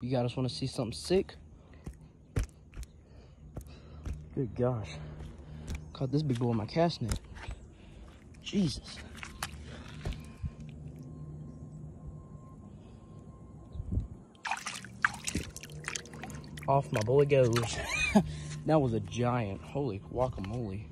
You guys want to see something sick? Good gosh. Caught this big boy in my cast net. Jesus. Off my boy goes. that was a giant. Holy guacamole.